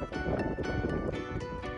あっ。